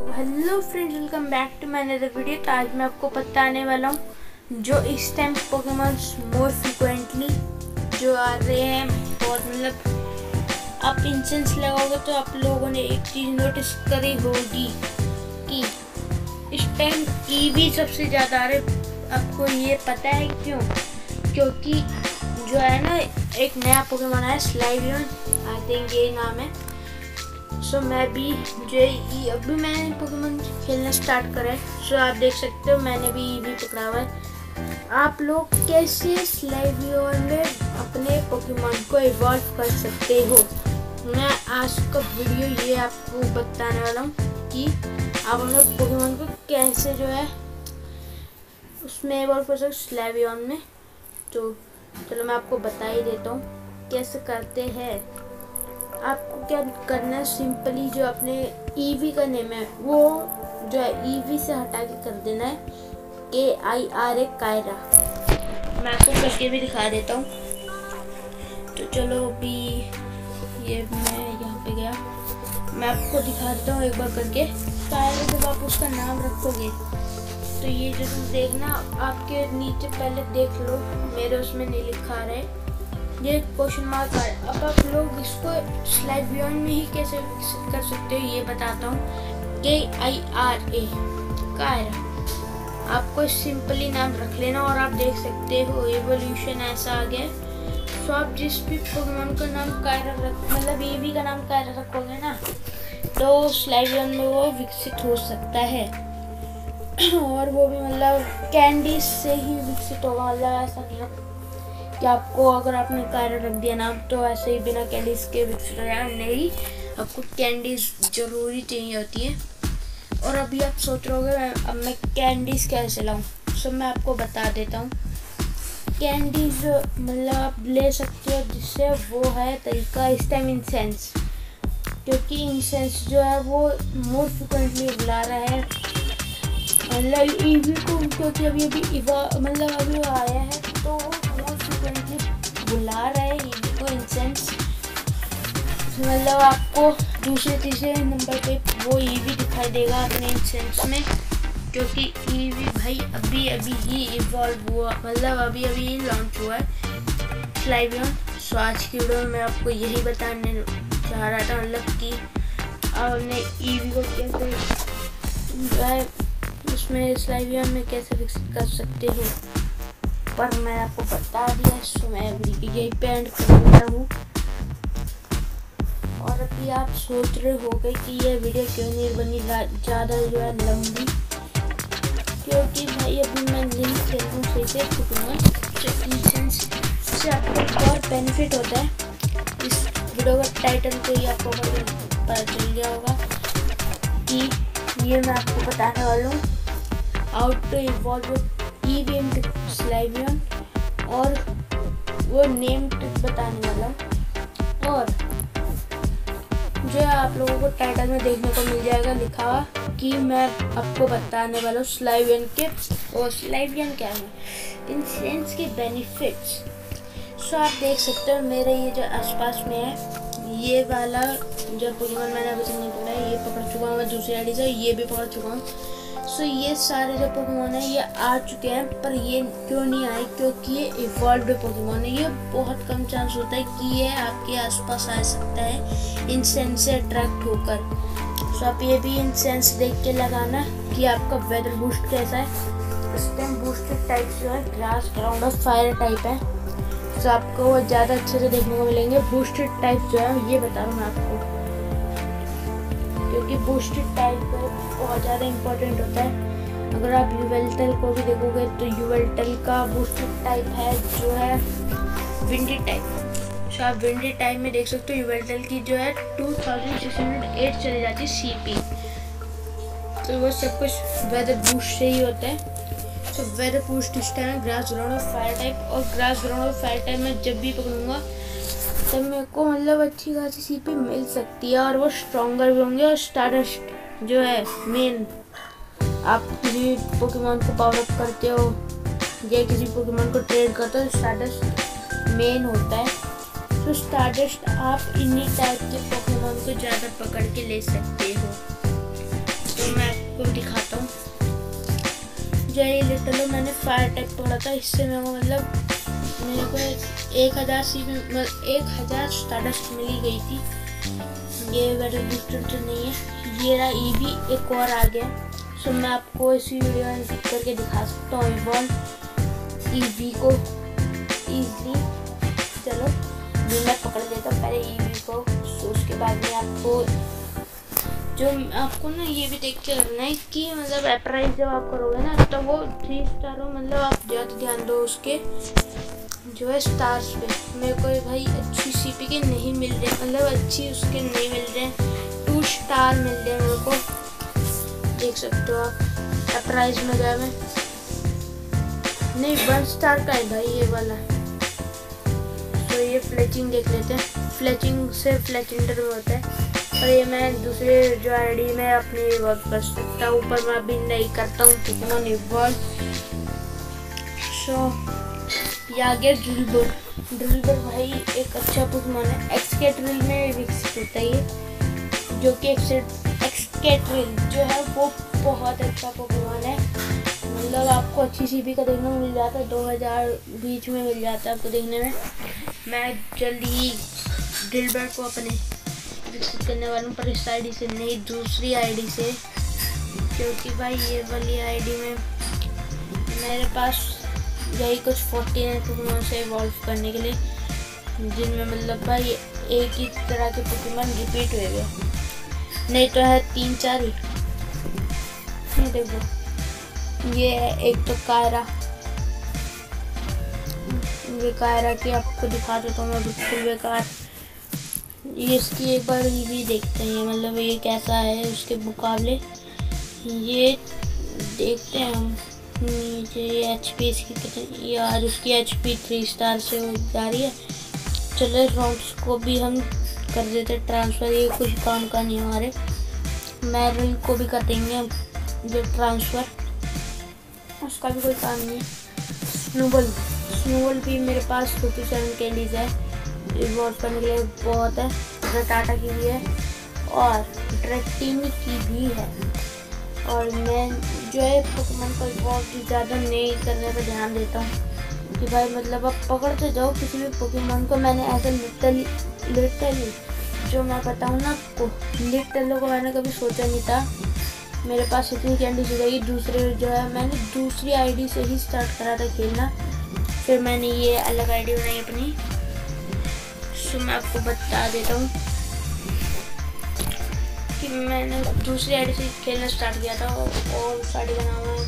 Hello friends welcome back to my another video तो आज मैं आपको बताने वाला हूँ जो इस टाइम पोकेमोन मोर फ्रिक्वेंटली जो आ रहे हैं और मतलब आप इंसेंस लगाओगे तो आप लोगों ने एक चीज़ नोटिस करी होगी कि इस टाइम ईवी सबसे ज़्यादा आ रहे आपको ये पता है क्यों? क्योंकि जो है ना, एक नया पोकेमोन आया स्लाइवियन आई थिंक ये नाम है। सो so, मैं भी जो अभी मैंने पोकेमोन खेलना स्टार्ट करा है। सो so, आप देख सकते हो मैंने भी ई भी पकड़ा हुआ है। आप लोग कैसे स्लाइवियोर में अपने पोकेमोन को इवॉल्व कर सकते हो? मैं आज का वीडियो ये आपको बताने वाला हूँ कि आप अपने पोकेमोन को कैसे जो है उसमें इवॉल्व कर सकते स्लैवियन में। तो चलो मैं आपको बता ही देता हूँ कैसे करते हैं। आपको क्या करना है? सिंपली जो अपने ईवी का नेम है वो जो है ईवी से हटा के कर देना है। के आई आर ए कायरा मैं आपको करके भी दिखा देता हूँ। तो चलो अभी ये मैं यहाँ पे गया। मैं आपको दिखा देता हूँ एक बार करके। कायरा जब आप उसका नाम रखोगे तो ये ज़रूर देखना। आपके नीचे पहले देख लो, मेरे उसमें नहीं लिखा रहे ये क्वेश्चन मार्क है। अब आप लोग इसको स्लाइड बियॉन्ड में ही कैसे विकसित कर सकते हो ये बताता हूँ। के आई आर ए कायरा आपको सिंपली नाम रख लेना और आप देख सकते हो एवोल्यूशन ऐसा आ गया। तो आप जिस भी पोकेमोन का नाम कायरा रख मतलब ये भी का नाम कायरा रखोगे ना तो स्लाइड में वो विकसित हो सकता है। और वो भी मतलब कैंडी से ही विकसित होगा मतलब ऐसा कि आपको अगर आपने कार्य रख दिया ना तो ऐसे ही बिना कैंडीज के नहीं। आपको कैंडीज ज़रूरी चाहिए होती है। और अभी आप सोच रहे हो अब मैं कैंडीज़ कैसे लाऊं? सब मैं आपको बता देता हूँ। कैंडीज मतलब आप ले सकते हो, जिससे वो है तरीका इस टाइम इंसेंस क्योंकि इंसेंस जो है, वो मोर फ्रिक्वेंटली बुला रहा है। मतलब ईवी को क्योंकि अभी अभी मतलब अभी आया है तो बुला रहा है ईवी को इंसेंस मतलब आपको दूसरे तीसरे नंबर पे वो ईवी दिखाई देगा अपने इंसेंस में, क्योंकि ईवी भाई अभी अभी ही इवॉल्व हुआ मतलब अभी अभी ही लॉन्च हुआ है। फ्लाइवियन सो आज की वीडियो में आपको यही बताने चाह रहा था मतलब कि आपने ईवी को कैसे उसमें स्लाइवियन में कैसे विकसित कर सकते हो। पर मैं आपको बता दिया सो मैं वीडियो यही पे एंड कर हूँ और अभी आप सोच रहे हो गए कि ये वीडियो क्यों नहीं बनी ज़्यादा जो है लंबी, क्योंकि भाई अभी मैं नहीं खेल सही से चुकूँगा से आपको और बेनिफिट होता है। इस वीडियो का टाइटल तो ही आपको पता चल गया होगा कि ये मैं आपको बताने वाला हूँ। आउट टू इवॉल्व ईवेंट स्लाइवियन और वो नेम बताने वाला। और जो आप लोगों को टाइटल में देखने को मिल जाएगा, लिखा हुआ, कि मैं आपको बताने वाला हूँ स्लाइवियन के, और स्लाइवियन क्या है? इन सेंस के बेनिफिट्स सो आप देख सकते हो मेरे ये जो आसपास में है, ये वाला जो पोकेमोन मैंने अभी तक नहीं पकड़ा है, ये पकड़ चुका हूँ मैं दूसरी आईडी से, ये भी पकड़ चुका हूँ। सो ये सारे जो पोकेमोन है, ये आ चुके हैं, पर ये क्यों नहीं आए? क्योंकि ये इवॉल्व पोकेमोन है। ये बहुत कम चांस होता है कि ये आपके आसपास आ सकता है इंसेंस से अट्रैक्ट होकर। सो आप ये भी इंसेंस देख के लगाना कि आपका वेदर बूस्ट कैसा है। इस टाइम बूस्टेड टाइप जो है ग्रास ग्राउंड और फायर टाइप है। सो आपको वो ज़्यादा अच्छे से देखने को मिलेंगे। बूस्टेड टाइप जो है, ये बता रहा हूँ मैं आपको। क्योंकि बूस्टेड टाइप बहुत ज़्यादा इम्पोर्टेंट होता है। अगर आप यूवेल्टल को भी देखोगे तो यूवेल्टल का बूस्टर टाइप है, जो है विंडी टाइप तो आप विंडी टाइप में देख सकते हो यूवेल्टल की जो है two thousand six hundred eight चली जाती है सी पी तो वो सब कुछ वेदर बूस्ट से ही होता है। तो वेदर बूस्ट इस टाइम ग्रास ग्राउंड और फायर टाइप और ग्रास ग्राउंड और फायर टाइप में जब भी पकड़ूँगा तब मेरे को मतलब अच्छी खासी सी पी मिल सकती है और वो स्ट्रॉन्गर भी होंगे और स्टारस्ट जो है मेन आप किसी पोकेमोन को पावर अप करते हो, या किसी पोकेमोन को ट्रेड करते हो स्टारडस्ट मेन होता है। तो स्टारडस्ट आप इन्हीं टाइप के पोकेमोन को ज़्यादा पकड़ के ले सकते हो। तो मैं आपको दिखाता हूँ। जो ये लिटल मैंने फायर टैग पकड़ा था, इससे मेरे को मतलब मेरे को एक हज़ार सी एक हज़ार स्टारडस्ट मिली गई थी। ये मेरे बूस्टर तो नहीं है। ये रहा ई भी एक और आ गया। सो मैं आपको इसी वीडियो में करके दिखा सकता हूँ। ई वी को ईजली चलो ये मैं पकड़ लेता हूँ। पहले ई वी को। सो उसके बाद में आपको जो आपको ना ये भी देख के करना है कि मतलब एप्राइज जब आप करोगे ना तो वो थ्री स्टार हो। मतलब आप ज़्यादा ध्यान दो उसके। जो है स्टार्स पे। मेरे को भाई अच्छी सी पी के नहीं मिल रहे। मतलब अच्छी उसके नहीं मिल रहे। टू स्टार मिल रहे मेरे को। देख सकते हो आप। एप्राइज में गया मैं नहीं वन स्टार का है भाई ये वाला। तो ये फ्लैचिंग देख लेते हैं। फ्लैचिंग से फ्लेचिंडर में होता है। और ये मैं दूसरे जो आईडी में अपनी वर्क कर सकता हूँ ऊपर मैं अभी नहीं करता हूँ पोकेमोन इवॉल्व सो ये आ गया ड्रिलबर ड्रिलबर भाई एक अच्छा पोकेमोन है। एक्स के एक्सकेट्रिल में विकसित होता है जो कि एक्सकेट्रिल जो है, वो बहुत अच्छा पोकेमोन है। मतलब आपको अच्छी सी भी का देखने को मिल जाता है। दो हज़ार बीच में मिल जाता है आपको देखने में। मैं जल्दी ही ड्रिलबर को अपने विकसित करने वाला हूँ, पर इस आईडी से नहीं, दूसरी आईडी से। क्योंकि भाई ये वाली आईडी में मेरे पास यही कुछ फोर्टी नाइन पोकेमोन से इवॉल्व करने के लिए, जिनमें मतलब भाई एक ही तरह के पोकेमोन रिपीट हुए हुए नहीं तो है तीन चार ही। देखो, ये है एक तो कायरा ये कायरा की आपको दिखा देता हूँ मैं बिल्कुल बेकार। ये इसकी एक बार भी देखते हैं मतलब ये कैसा है उसके मुकाबले। ये देखते हैं हम। नीचे एच पी इसकी कितनी यार उसकी एच पी थ्री स्टार से हो जा रही है। चले राउंड्स को भी हम कर देते ट्रांसफ़र ये कुछ काम का नहीं हमारे। मैरल को भी कर देंगे जो ट्रांसफ़र उसका भी कोई काम नहीं स्नूबल स्नूबल भी मेरे पास फिफ्टी सेवन कैंडीज़ है। इवॉल्व करने के लिए बहुत है टाटा की भी है और ड्रेक्टिनी की भी है। और मैं जो है पोकेमोन पर बहुत ही ज़्यादा नहीं करने पर ध्यान देता हूँ। कि भाई मतलब अब पकड़ते जाओ किसी भी पोकेमोन को। मैंने ऐसा लिटरली लिटरली जो मैं बताऊँ ना आपको लिटरली को मैंने कभी सोचा नहीं था। मेरे पास इतनी कैंडी हो जाएगी दूसरे जो है, मैंने दूसरी आईडी से ही स्टार्ट करा था खेलना। फिर मैंने ये अलग आईडी बनाई अपनी। सो मैं आपको बता देता हूँ। मैंने दूसरी आईडी से खेलना स्टार्ट किया था और आईडी का नाम है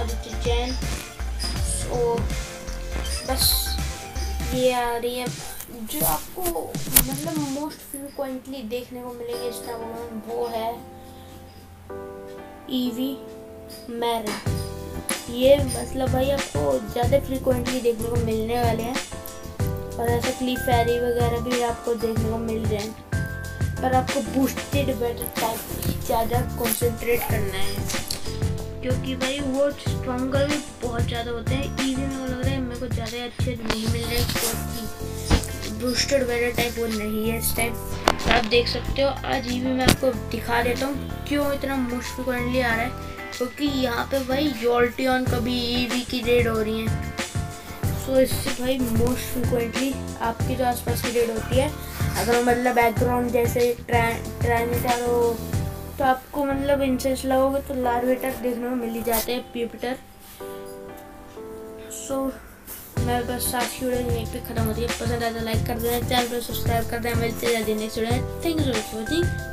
आदित्य जैन सो बस ये आ रही है। जो आपको मतलब मोस्ट फ्रिक्वेंटली देखने को मिलेगी इस टाइम वो है ईवी मैरन ये मतलब भाई आपको ज़्यादा फ्रिक्वेंटली देखने को मिलने वाले हैं। और ऐसे क्लिप फेरी वगैरह भी आपको देखने को मिल रहे हैं। पर आपको बूस्टेड बेटर टाइप ज़्यादा कंसंट्रेट करना है। क्योंकि भाई वो स्ट्रॉन्गर भी बहुत ज़्यादा होते हैं। ईजी को लग रहा है मेरे को ज़्यादा अच्छे नहीं मिल रहे क्योंकि बूस्टेड बेटर टाइप वो नहीं है इस टाइम तो आप देख सकते हो, आज ईवी मैं आपको दिखा देता हूँ क्यों इतना मुश्किल फ्रिक्वेंटली आ रहा है। क्योंकि यहाँ पे भाई योल्टियन कभी ईवी की रेड हो रही है। सो इससे भाई मोस्ट फ्रिक्वेंटली आपके जो आसपास की रेड होती है अगर मतलब बैकग्राउंड जैसे ट्राइमीटर हो तो आपको मतलब इंटरेस्ट लगोगे तो लार्वेटर देखने में मिल ही जाते हैं प्यूपिटर सो मैं बस आज की वीडियो यहीं पे खत्म होती है, पसंद आया तो लाइक कर देना चैनल पर सब्सक्राइब कर देना, मिलते हैं next video thank you so much watching